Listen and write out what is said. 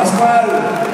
Pascoal.